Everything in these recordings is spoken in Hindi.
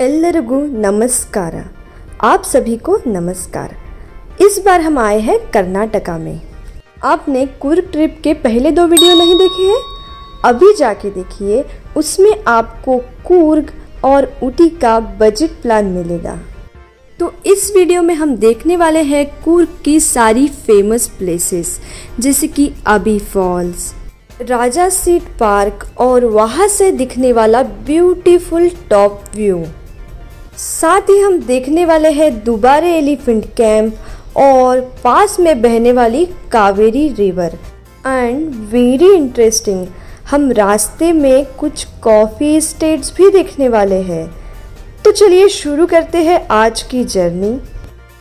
ಎಲ್ಲರಿಗೂ नमस्कार आप सभी को नमस्कार इस बार हम आए हैं कर्नाटका में आपने कुर्ग ट्रिप के पहले दो वीडियो नहीं देखे हैं अभी जाके देखिए उसमें आपको कुर्ग और ऊटी का बजट प्लान मिलेगा तो इस वीडियो में हम देखने वाले हैं कुर्ग की सारी फेमस प्लेसेस जैसे कि Abbey falls Raja seat park और वहाँ से दिखने वाला ब्यूटीफुल टॉप व्यू साथ ही हम देखने वाले हैं दुबारे एलिफेंट कैंप और पास में बहने वाली Kaveri river. And very interesting हम रास्ते में कुछ कॉफ़ी स्टेट्स भी देखने वाले हैं। तो चलिए शुरू करते हैं आज की जर्नी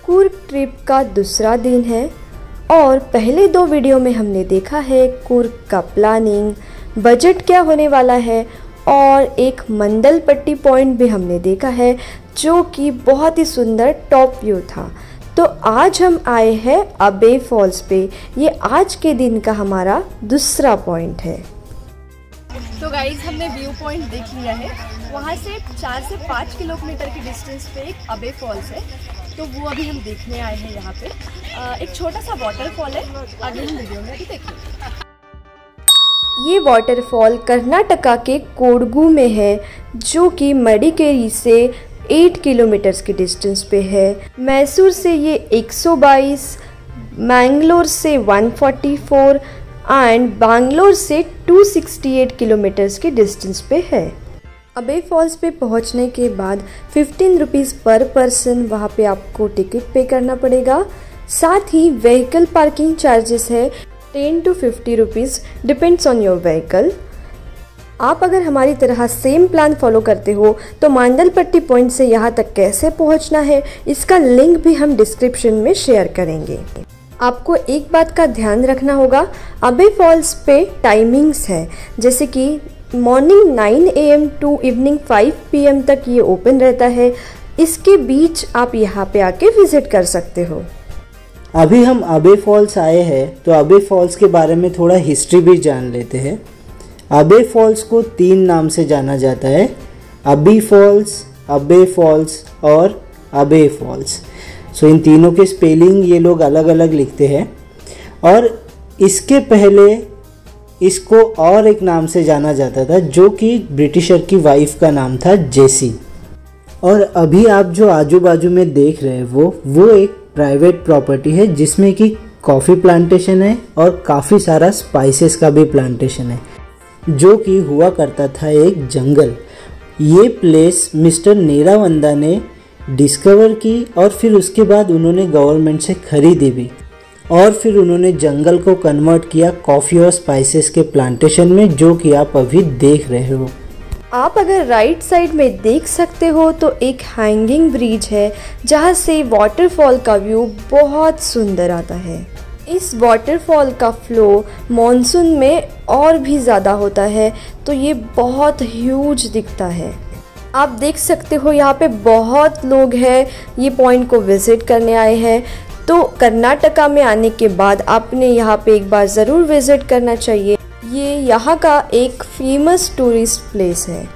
कुर्ग ट्रिप का दूसरा दिन है और पहले दो वीडियो में हमने देखा है कुर्ग का प्लानिंग बजट क्या होने वाला है और एक मंडल पट्टी पॉइंट भी हमने देखा है, जो कि बहुत ही सुंदर टॉप व्यू था। तो आज हम आए हैं अबे फॉल्स पे। ये आज के दिन का हमारा दूसरा पॉइंट है। तो गाइज़ हमने व्यू पॉइंट देख लिया है। वहाँ से चार से पाँच किलोमीटर की डिस्टेंस पे एक अबे फॉल्स है। तो वो अभी हम देखने आए हैं यहाँ पे। एक छोटा सा वाटरफॉल है। आगे हम वीडियो में अभी देखेंगे। ये वाटरफॉल कर्नाटका के कोडगू में है जो कि मडिकेरी से 8 किलोमीटर्स की डिस्टेंस पे है। मैसूर से ये 122, मैंगलोर से 144 एंड बैंगलोर से 268 किलोमीटर्स की डिस्टेंस पे है। अबे फॉल्स पे पहुँचने के बाद फिफ्टीन रुपीज़ पर पर्सन वहाँ पे आपको टिकट पे करना पड़ेगा। साथ ही व्हीकल पार्किंग चार्जेस है ten to fifty rupees depends on your vehicle आप अगर हमारी तरह सेम प्लान फॉलो करते हो तो मांडलपट्टी पॉइंट से यहाँ तक कैसे पहुँचना है, इसका लिंक भी हम डिस्क्रिप्शन में शेयर करेंगे। आपको एक बात का ध्यान रखना होगा अबे फॉल्स पे टाइमिंग्स है, जैसे कि morning 9 AM to evening 5 PM तक ये ओपन रहता है, इसके बीच आप यहाँ पे आके विज़िट कर सकते हो। अभी हम अबे फॉल्स आए हैं तो अबे फॉल्स के बारे में थोड़ा हिस्ट्री भी जान लेते हैं। अबे फॉल्स को तीन नाम से जाना जाता है, अबी फॉल्स, अबे फॉल्स और अबे फॉल्स। सो इन तीनों के स्पेलिंग ये लोग अलग अलग लिखते हैं। और इसके पहले इसको और एक नाम से जाना जाता था, जो कि ब्रिटिशर की वाइफ का नाम था जेसी और अभी आप जो आजू बाजू में देख रहे हैं वो वो एक प्राइवेट प्रॉपर्टी है, जिसमें कि कॉफ़ी प्लांटेशन है और काफ़ी सारा स्पाइसेस का भी प्लांटेशन है, जो कि हुआ करता था एक जंगल। ये प्लेस मिस्टर नेरावंदा ने डिस्कवर की और फिर उसके बाद उन्होंने गवर्नमेंट से खरीदी भी। और फिर उन्होंने जंगल को कन्वर्ट किया कॉफ़ी और स्पाइसेस के प्लांटेशन में, जो कि आप अभी देख रहे हो। आप अगर राइट साइड में देख सकते हो तो एक हैंगिंग ब्रिज है, जहाँ से वाटरफॉल का व्यू बहुत सुंदर आता है। इस वाटरफॉल का फ्लो मॉनसून में और भी ज़्यादा होता है तो ये बहुत ह्यूज दिखता है। आप देख सकते हो यहाँ पे बहुत लोग हैं, ये पॉइंट को विज़िट करने आए हैं। तो कर्नाटका में आने के बाद आपने यहाँ पे एक बार ज़रूर विज़िट करना चाहिए। ये यहाँ का एक फ़ेमस टूरिस्ट प्लेस है।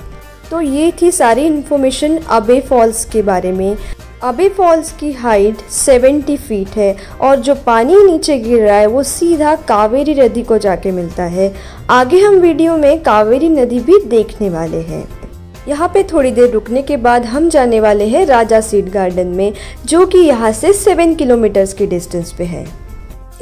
तो ये थी सारी इन्फॉर्मेशन अबे फॉल्स के बारे में। अबे फॉल्स की हाइट 70 फीट है और जो पानी नीचे गिर रहा है, वो सीधा कावेरी नदी को जाके मिलता है। आगे हम वीडियो में कावेरी नदी भी देखने वाले हैं। यहाँ पे थोड़ी देर रुकने के बाद हम जाने वाले हैं राजा सीड गार्डन में, जो कि यहाँ से सेवन किलोमीटर्स की डिस्टेंस पे है।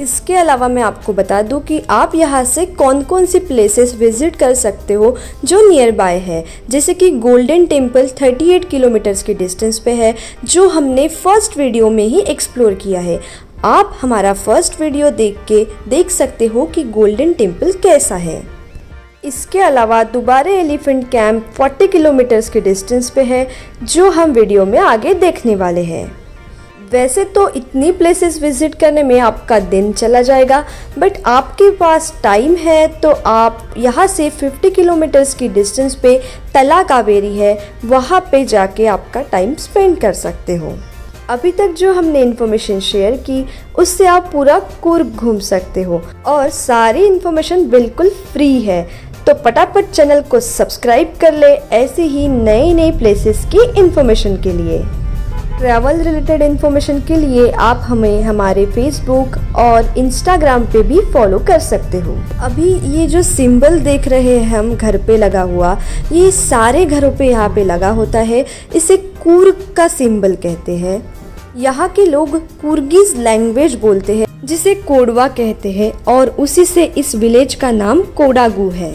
इसके अलावा मैं आपको बता दूँ कि आप यहाँ से कौन कौन सी प्लेसेस विज़िट कर सकते हो जो नियर बाय है। जैसे कि गोल्डन टेंपल 38 किलोमीटर्स की डिस्टेंस पे है, जो हमने फ़र्स्ट वीडियो में ही एक्सप्लोर किया है। आप हमारा फ़र्स्ट वीडियो देख के देख सकते हो कि गोल्डन टेंपल कैसा है। इसके अलावा दोबारा एलिफेंट कैंप 40 किलोमीटर्स के डिस्टेंस पे है, जो हम वीडियो में आगे देखने वाले हैं। वैसे तो इतनी प्लेसेस विज़िट करने में आपका दिन चला जाएगा बट आपके पास टाइम है तो आप यहाँ से 50 किलोमीटर्स की डिस्टेंस पे तला कावेरी है, वहाँ पे जाके आपका टाइम स्पेंड कर सकते हो। अभी तक जो हमने इन्फॉर्मेशन शेयर की, उससे आप पूरा कुर्ग घूम सकते हो और सारी इन्फॉर्मेशन बिल्कुल फ्री है। तो पटापट चैनल को सब्सक्राइब कर ले ऐसे ही नए नए प्लेसेस की इन्फॉर्मेशन के लिए। ट्रैवल रिलेटेड इन्फॉर्मेशन के लिए आप हमें हमारे फेसबुक और इंस्टाग्राम पे भी फॉलो कर सकते हो। अभी ये जो सिंबल देख रहे हैं हम घर पे लगा हुआ, ये सारे घरों पे यहाँ पे लगा होता है। इसे कूर्ग का सिंबल कहते हैं। यहाँ के लोग कुर्गिज लैंग्वेज बोलते हैं, जिसे कोडवा कहते हैं और उसी से इस विलेज का नाम कोडागू है।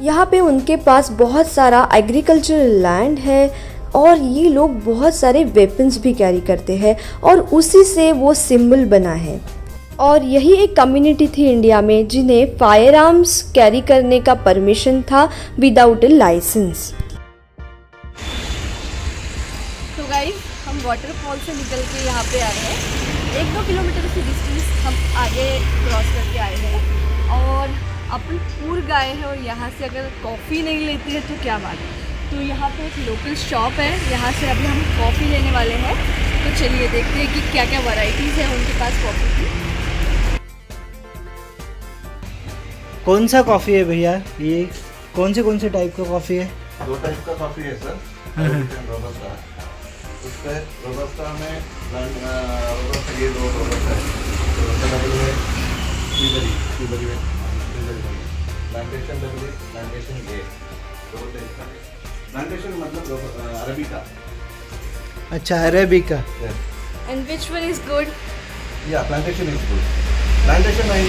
यहाँ पे उनके पास बहुत सारा एग्रीकल्चरल लैंड है और ये लोग बहुत सारे वेपन्स भी कैरी करते हैं और उसी से वो सिंबल बना है। और यही एक कम्युनिटी थी इंडिया में, जिन्हें फायर आर्म्स कैरी करने का परमिशन था विदाउट ए लाइसेंस तो गाइस हम वाटरफॉल से निकल के यहाँ पे आए हैं। एक दो किलोमीटर की डिस्टेंस हम आगे क्रॉस करके आए हैं और अपन पूर्ग आए हैं और यहाँ से अगर कॉफ़ी नहीं लेते हैं तो क्या बात है। तो यहाँ पे एक लोकल शॉप है। यहाँ से अभी हम कॉफ़ी लेने वाले हैं। तो चलिए देखते हैं कि क्या क्या वैरायटीज़ है उनके पास कॉफ़ी की। कौन सा कॉफ़ी है भैया? ये कौन से कौन से टाइप का कॉफ़ी है? दो टाइप का कॉफ़ी है सर रोबस्टा उसमें रोबस्टा में रोबस्टा ये दो रोबस्टा है। है प्लांटेशन डबल प्लांटेशन ए दो टाइप का प्लांटेशन मतलब अरबी का। अच्छा arabica and which one is good या plantation is good plantation I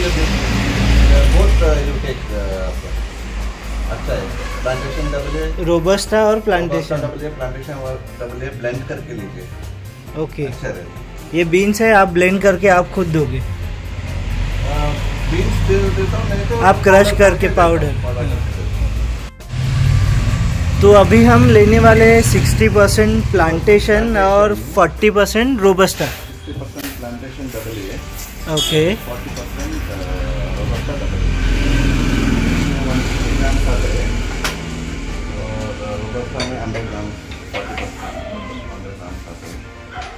both you take अच्छा है। प्लांटेशन डबल रोबस्टा और प्लांटेशन डबल प्लांटेशन और डबल ब्लेंड करके लीजिए। ओके अच्छा ये बीन्स है आप ब्लेंड करके आप खुद दोगे। बीन्स दे देता हूँ नहीं तो आप क्रश करके पाउडर। तो अभी हम लेने वाले हैं सिक्सटी परसेंट प्लांटेशन और फोर्टी परसेंट रोबस्टा है ओके।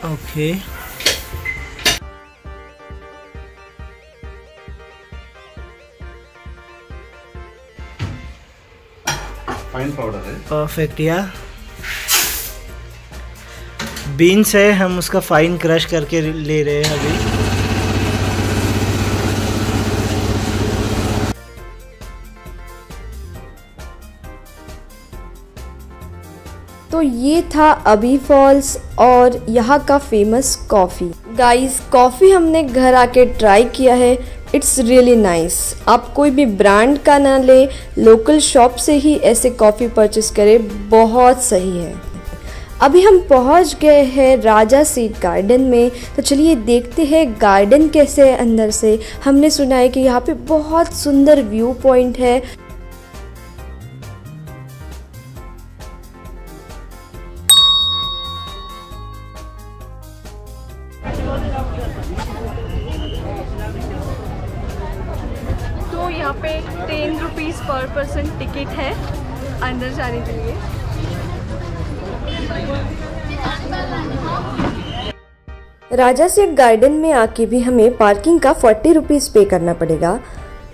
फोर्टी फाइन पाउडर है। परफेक्ट या बीन्स है हम उसका फाइन क्रश करके ले रहे हैं अभी। तो ये था अभी फॉल्स और यहाँ का फ़ेमस कॉफ़ी गाइस कॉफ़ी हमने घर आके ट्राई किया है। इट्स रियली नाइस आप कोई भी ब्रांड का ना ले लोकल शॉप से ही ऐसे कॉफ़ी परचेस करें, बहुत सही है। अभी हम पहुँच गए हैं राजा सीट गार्डन में। तो चलिए देखते हैं गार्डन कैसे है अंदर से। हमने सुना है कि यहाँ पे बहुत सुंदर व्यू पॉइंट है। जाने के लिए। राजा सेठ गार्डन में आके भी हमें पार्किंग का फोर्टी रुपीज़ पे करना पड़ेगा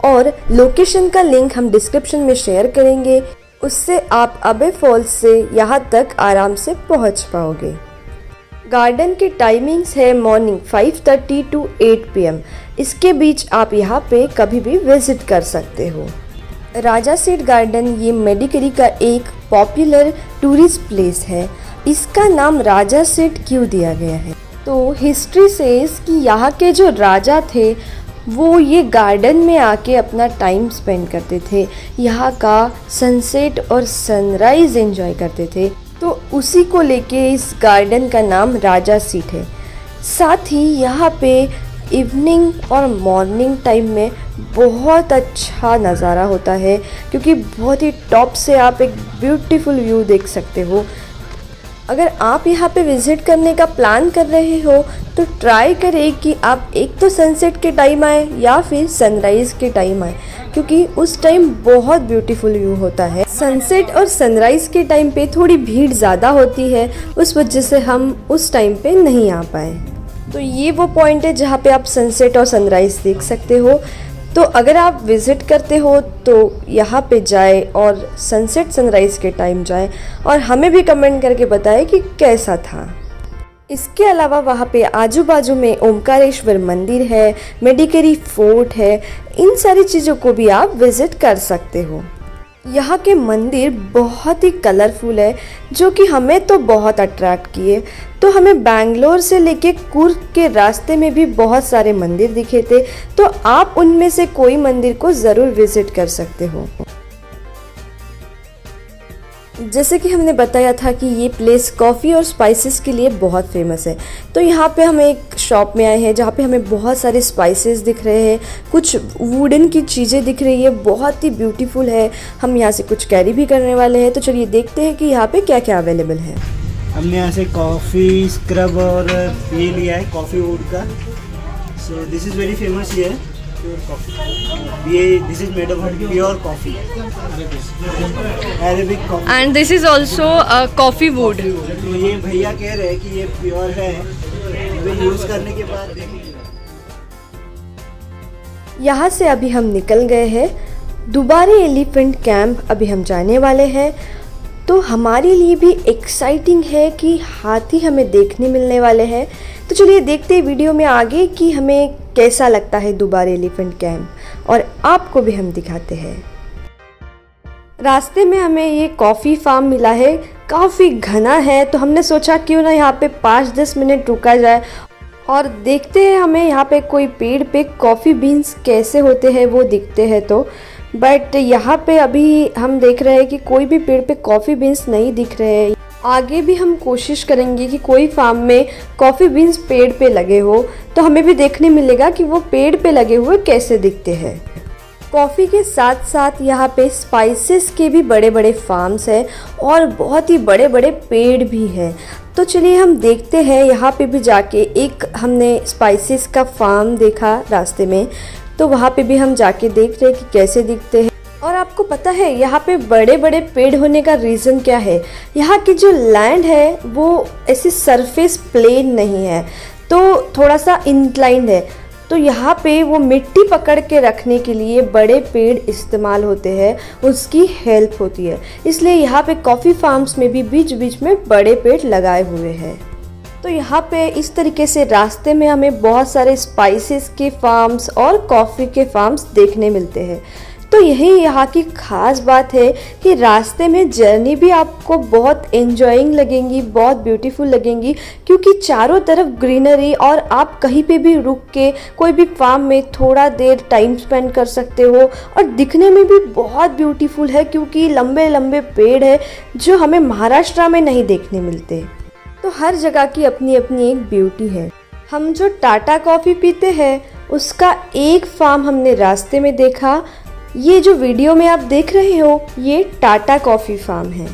और लोकेशन का लिंक हम डिस्क्रिप्शन में शेयर करेंगे। उससे आप अबे फॉल्स से यहाँ तक आराम से पहुँच पाओगे। गार्डन की टाइमिंग्स है मॉर्निंग 5:30 टू 8 पीएम इसके बीच आप यहाँ पे कभी भी विज़िट कर सकते हो। राजा सेठ गार्डन ये मेडिकरी का एक पॉपुलर टूरिस्ट प्लेस है। इसका नाम राजा सेठ क्यों दिया गया है? तो हिस्ट्री से कि यहाँ के जो राजा थे, वो ये गार्डन में आके अपना टाइम स्पेंड करते थे। यहाँ का सनसेट और सनराइज एंजॉय करते थे। तो उसी को लेके इस गार्डन का नाम राजा सीट है। साथ ही यहाँ पे इवनिंग और मॉर्निंग टाइम में बहुत अच्छा नज़ारा होता है, क्योंकि बहुत ही टॉप से आप एक ब्यूटीफुल व्यू देख सकते हो। अगर आप यहाँ पे विज़िट करने का प्लान कर रहे हो तो ट्राई करें कि आप एक तो सनसेट के टाइम आए या फिर सनराइज़ के टाइम आए, क्योंकि उस टाइम बहुत ब्यूटीफुल व्यू होता है। सनसेट और सनराइज़ के टाइम पे थोड़ी भीड़ ज़्यादा होती है, उस वजह से हम उस टाइम पे नहीं आ पाए। तो ये वो पॉइंट है जहाँ पे आप सनसेट और सनराइज़ देख सकते हो। तो अगर आप विज़िट करते हो तो यहाँ पे जाए और सनसेट सनराइज़ के टाइम जाए और हमें भी कमेंट करके बताएँ कि कैसा था। इसके अलावा वहाँ पे आजू बाजू में ओमकारेश्वर मंदिर है मेडिकेरी फोर्ट है, इन सारी चीज़ों को भी आप विज़िट कर सकते हो। यहाँ के मंदिर बहुत ही कलरफुल है, जो कि हमें तो बहुत अट्रैक्ट किए। तो हमें बैंगलोर से लेके कुर्ग के रास्ते में भी बहुत सारे मंदिर दिखे थे तो आप उनमें से कोई मंदिर को ज़रूर विज़िट कर सकते हो। जैसे कि हमने बताया था कि ये प्लेस कॉफ़ी और स्पाइसेस के लिए बहुत फ़ेमस है। तो यहाँ पे हम एक शॉप में आए हैं, जहाँ पे हमें बहुत सारे स्पाइसेस दिख रहे हैं। कुछ वुडन की चीज़ें दिख रही है, बहुत ही ब्यूटीफुल है। हम यहाँ से कुछ कैरी भी करने वाले हैं। तो चलिए देखते हैं कि यहाँ पे क्या क्या अवेलेबल है। हमने यहाँ से कॉफ़ी स्क्रब और ये लिया है कॉफ़ी वुड का। So this is very famous ये प्योर कॉफ़ी ये this is made of pure coffee arabic coffee and this is also coffee wood तो ये भैया कह रहे हैं कि ये प्योर है। तो यूज़ करने के बाद यहाँ से अभी हम निकल गए हैं। दोबारा एलिफेंट कैंप अभी हम जाने वाले हैं। तो हमारे लिए भी एक्साइटिंग है कि हाथी हमें देखने मिलने वाले हैं। तो चलिए देखते हैं वीडियो में आगे कि हमें कैसा लगता है दोबारा एलिफेंट कैंप और आपको भी हम दिखाते हैं। रास्ते में हमें ये कॉफ़ी फार्म मिला है। काफ़ी घना है तो हमने सोचा क्यों ना यहाँ पे पाँच दस मिनट रुका जाए। और देखते हैं हमें यहाँ पे कोई पेड़ पे कॉफ़ी बीन्स कैसे होते हैं, वो दिखते हैं तो। बट यहाँ पे अभी हम देख रहे हैं कि कोई भी पेड़ पे कॉफ़ी बीन्स नहीं दिख रहे हैं। आगे भी हम कोशिश करेंगे कि कोई फार्म में कॉफ़ी बीन्स पेड़ पे लगे हो तो हमें भी देखने मिलेगा कि वो पेड़ पे लगे हुए कैसे दिखते हैं। कॉफ़ी के साथ साथ यहाँ पे स्पाइसेस के भी बड़े बड़े फार्म्स हैं और बहुत ही बड़े बड़े पेड़ भी हैं। तो चलिए हम देखते हैं, यहाँ पे भी जाके एक हमने स्पाइसेस का फार्म देखा रास्ते में। तो वहाँ पे भी हम जाके देख रहे हैं कि कैसे दिखते हैं। और आपको पता है, यहाँ पे बड़े बड़े पेड़ होने का रीज़न क्या है? यहाँ की जो लैंड है, वो ऐसी सरफेस प्लेन नहीं है। तो थोड़ा सा इंक्लाइंड है। तो यहाँ पे वो मिट्टी पकड़ के रखने के लिए बड़े पेड़ इस्तेमाल होते हैं। उसकी हेल्प होती है। इसलिए यहाँ पे कॉफ़ी फार्म्स में भी बीच बीच में बड़े पेड़ लगाए हुए हैं। तो यहाँ पे इस तरीके से रास्ते में हमें बहुत सारे स्पाइसेस के फार्म्स और कॉफ़ी के फार्म्स देखने मिलते हैं। तो यही यहाँ की खास बात है कि रास्ते में जर्नी भी आपको बहुत एंजॉइंग लगेंगी, बहुत ब्यूटीफुल लगेंगी, क्योंकि चारों तरफ़ ग्रीनरी और आप कहीं पे भी रुक के कोई भी फार्म में थोड़ा देर टाइम स्पेंड कर सकते हो और दिखने में भी बहुत ब्यूटीफुल है, क्योंकि लंबे लंबे पेड़ है जो हमें महाराष्ट्र में नहीं देखने मिलते। तो हर जगह की अपनी अपनी एक ब्यूटी है। हम जो टाटा कॉफ़ी पीते हैं, उसका एक फार्म हमने रास्ते में देखा। ये जो वीडियो में आप देख रहे हो, ये टाटा कॉफ़ी फार्म है।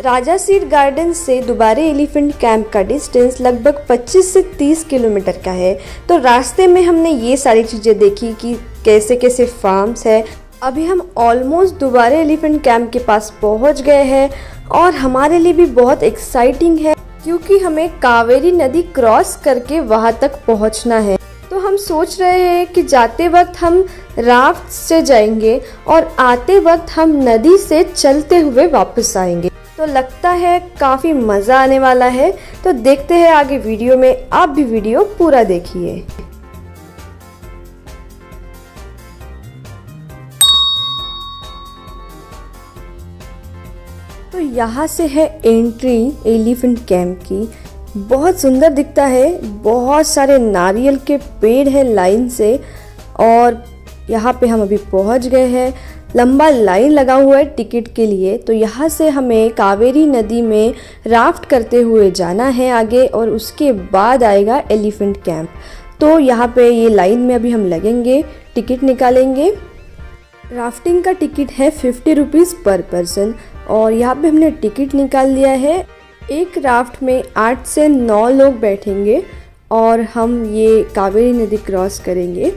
राजा सीट गार्डन से दोबारे एलिफेंट कैंप का डिस्टेंस लगभग 25 से 30 किलोमीटर का है। तो रास्ते में हमने ये सारी चीज़ें देखी कि कैसे कैसे फार्म्स है। अभी हम ऑलमोस्ट दोबारे एलिफेंट कैंप के पास पहुँच गए हैं। और हमारे लिए भी बहुत एक्साइटिंग है, क्योंकि हमें कावेरी नदी क्रॉस करके वहाँ तक पहुँचना है। तो हम सोच रहे हैं कि जाते वक्त हम राफ्ट से जाएँगे और आते वक्त हम नदी से चलते हुए वापस आएँगे। तो लगता है काफ़ी मज़ा आने वाला है। तो देखते हैं आगे वीडियो में, आप भी वीडियो पूरा देखिए। यहाँ से है एंट्री एलिफेंट कैंप की। बहुत सुंदर दिखता है, बहुत सारे नारियल के पेड़ हैं लाइन से और यहाँ पे हम अभी पहुँच गए हैं। लंबा लाइन लगा हुआ है टिकट के लिए तो यहाँ से हमें कावेरी नदी में राफ्ट करते हुए जाना है आगे और उसके बाद आएगा एलिफेंट कैंप तो यहाँ पे ये लाइन में अभी हम लगेंगे टिकट निकालेंगे। राफ्टिंग का टिकट है फिफ्टी रुपीज़ पर पर्सन और यहाँ पे हमने टिकट निकाल लिया है। एक राफ्ट में आठ से नौ लोग बैठेंगे और हम ये कावेरी नदी क्रॉस करेंगे।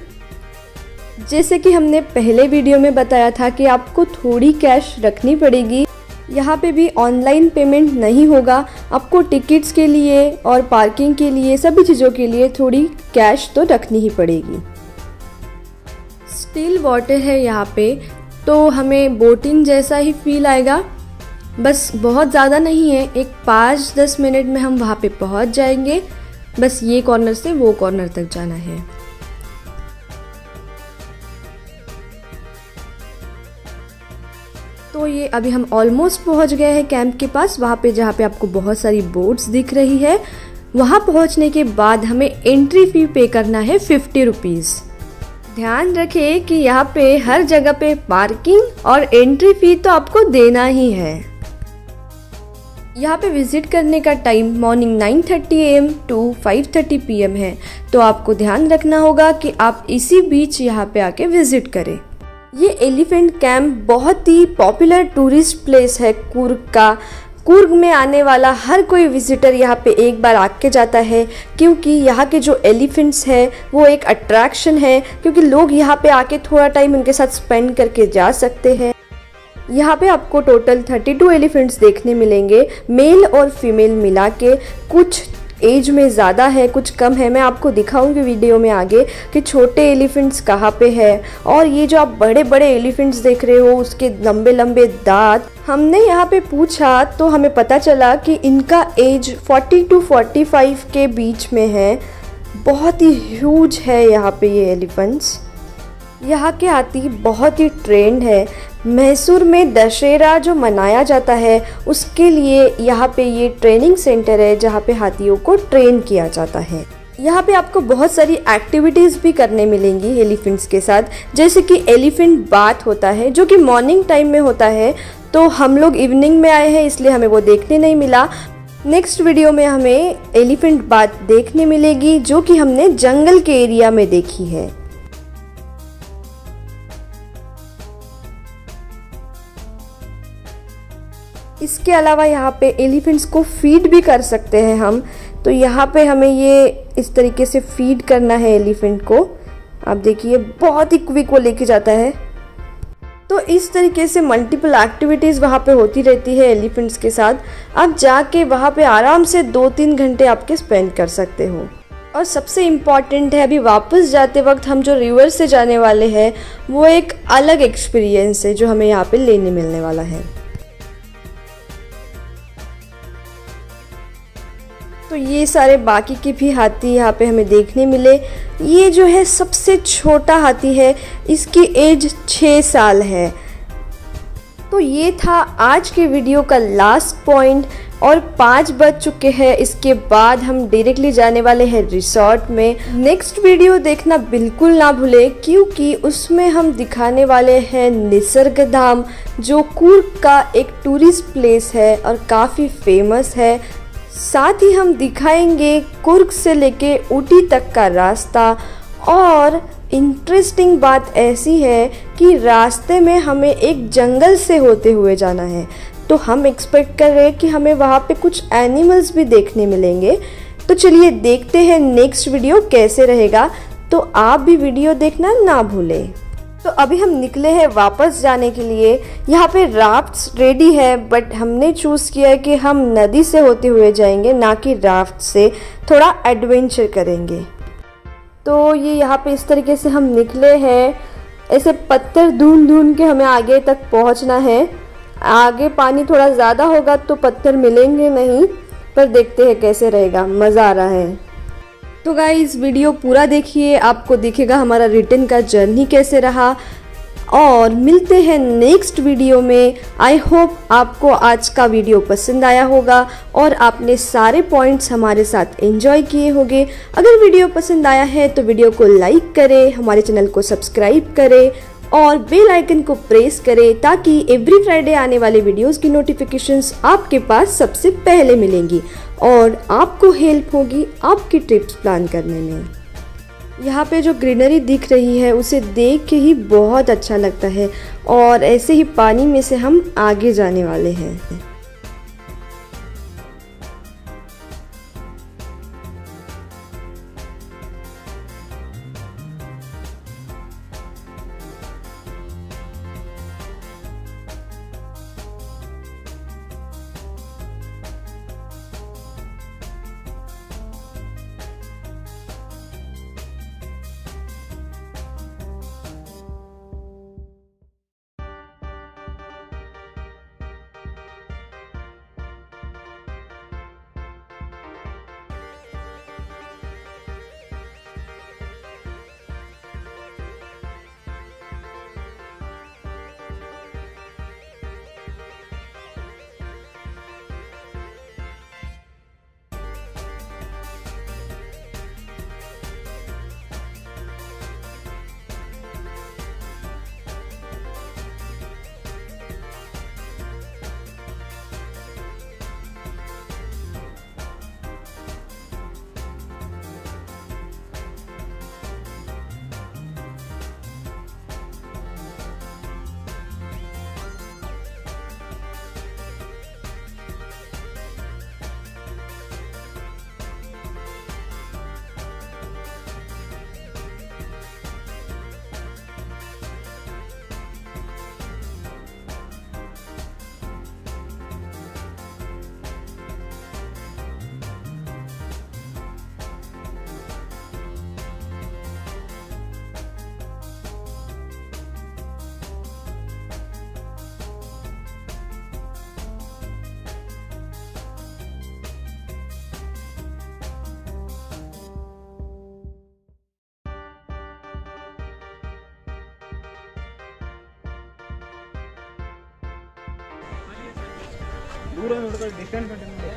जैसे कि हमने पहले वीडियो में बताया था कि आपको थोड़ी कैश रखनी पड़ेगी। यहाँ पे भी ऑनलाइन पेमेंट नहीं होगा। आपको टिकट्स के लिए और पार्किंग के लिए, सभी चीज़ों के लिए थोड़ी कैश तो रखनी ही पड़ेगी। स्टिल वाटर है यहाँ पे तो हमें बोटिंग जैसा ही फील आएगा। बस बहुत ज़्यादा नहीं है, एक पाँच दस मिनट में हम वहाँ पे पहुँच जाएँगे। बस ये कॉर्नर से वो कॉर्नर तक जाना है। तो ये अभी हम ऑलमोस्ट पहुँच गए हैं कैंप के पास, वहाँ पे जहाँ पे आपको बहुत सारी बोट्स दिख रही है। वहाँ पहुँचने के बाद हमें एंट्री फ़ी पे करना है फिफ्टी रुपीज़ ध्यान रखें कि यहाँ पे हर जगह पे पार्किंग और एंट्री फ़ी तो आपको देना ही है। यहाँ पे विज़िट करने का time morning 9:30 thirty AM to 5:30 PM है। तो आपको ध्यान रखना होगा कि आप इसी बीच यहाँ पे आके विज़िट करें। ये एलिफेंट कैंप बहुत ही पॉपुलर टूरिस्ट प्लेस है। कुर्ग का, कुर्ग में आने वाला हर कोई विजिटर यहाँ पे एक बार आके जाता है, क्योंकि यहाँ के जो एलिफेंट्स है, वो एक अट्रैक्शन है, क्योंकि लोग यहाँ पे आके थोड़ा टाइम उनके साथ स्पेंड करके जा सकते हैं। यहाँ पे आपको टोटल 32 एलिफेंट्स देखने मिलेंगे मेल और फीमेल मिला के। कुछ एज में ज़्यादा है, कुछ कम है। मैं आपको दिखाऊँगी वीडियो में आगे कि छोटे एलिफेंट्स कहाँ पे है। और ये जो आप बड़े बड़े एलिफेंट्स देख रहे हो, उसके लंबे लंबे दांत। हमने यहाँ पे पूछा तो हमें पता चला कि इनका एज 40 टू 45 के बीच में है। बहुत ही ह्यूज है यहाँ पे ये एलिफेंट्स यहाँ के आती बहुत ही ट्रेंड है। मैसूर में दशहरा जो मनाया जाता है, उसके लिए यहाँ पे ये ट्रेनिंग सेंटर है जहाँ पे हाथियों को ट्रेन किया जाता है। यहाँ पे आपको बहुत सारी एक्टिविटीज़ भी करने मिलेंगी एलिफेंट्स के साथ। जैसे कि एलिफेंट बात होता है, जो कि मॉर्निंग टाइम में होता है तो हम लोग इवनिंग में आए हैं, इसलिए हमें वो देखने नहीं मिला। नेक्स्ट वीडियो में हमें एलिफेंट बात देखने मिलेगी, जो कि हमने जंगल के एरिया में देखी है। इसके अलावा यहाँ पे एलिफेंट्स को फ़ीड भी कर सकते हैं हम। तो यहाँ पे हमें ये इस तरीके से फ़ीड करना है एलिफेंट को। आप देखिए, बहुत ही क्विक वो लेके जाता है। तो इस तरीके से मल्टीपल एक्टिविटीज़ वहाँ पे होती रहती है एलिफेंट्स के साथ। आप जाके वहाँ पे आराम से दो तीन घंटे आपके स्पेंड कर सकते हो। और सबसे इंपॉर्टेंट है, अभी वापस जाते वक्त हम जो रिवर से जाने वाले हैं, वो एक अलग एक्सपीरियंस है जो हमें यहाँ पे लेने मिलने वाला है। तो ये सारे बाकी के भी हाथी यहाँ पे हमें देखने मिले। ये जो है सबसे छोटा हाथी है, इसकी एज छः साल है। तो ये था आज के वीडियो का लास्ट पॉइंट और पाँच बज चुके हैं, इसके बाद हम डायरेक्टली जाने वाले हैं रिसोर्ट में। नेक्स्ट वीडियो देखना बिल्कुल ना भूले, क्योंकि उसमें हम दिखाने वाले हैं निसर्ग धाम, जो कुर्ग का एक टूरिस्ट प्लेस है और काफ़ी फ़ेमस है। साथ ही हम दिखाएँगे कुर्ग से लेके ऊटी तक का रास्ता। और इंटरेस्टिंग बात ऐसी है कि रास्ते में हमें एक जंगल से होते हुए जाना है। तो हम एक्सपेक्ट कर रहे हैं कि हमें वहाँ पे कुछ एनिमल्स भी देखने मिलेंगे। तो चलिए देखते हैं नेक्स्ट वीडियो कैसे रहेगा। तो आप भी वीडियो देखना ना भूलें। तो अभी हम निकले हैं वापस जाने के लिए। यहाँ पे राफ्ट रेडी है बट हमने चूज़ किया है कि हम नदी से होते हुए जाएँगे, ना कि राफ्ट से। थोड़ा एडवेंचर करेंगे। तो ये यहाँ पे इस तरीके से हम निकले हैं। ऐसे पत्थर ढूंढ ढूंढ के हमें आगे तक पहुँचना है। आगे पानी थोड़ा ज़्यादा होगा तो पत्थर मिलेंगे नहीं, पर देखते हैं कैसे रहेगा। मज़ा आ रहा है। तो गाइज़ वीडियो पूरा देखिए, आपको दिखेगा हमारा रिटर्न का जर्नी कैसे रहा। और मिलते हैं नेक्स्ट वीडियो में। आई होप आपको आज का वीडियो पसंद आया होगा और आपने सारे पॉइंट्स हमारे साथ एंजॉय किए होंगे। अगर वीडियो पसंद आया है तो वीडियो को लाइक करें, हमारे चैनल को सब्सक्राइब करें और बेल आइकन को प्रेस करें ताकि एवरी फ्राइडे आने वाले वीडियोस की नोटिफिकेशंस आपके पास सबसे पहले मिलेंगी। और आपको हेल्प होगी आपकी ट्रिप्स प्लान करने में। यहाँ पे जो ग्रीनरी दिख रही है, उसे देख के ही बहुत अच्छा लगता है और ऐसे ही पानी में से हम आगे जाने वाले हैं। దూరం ఉండదు డిస్టెన్స్ ఉంటుంది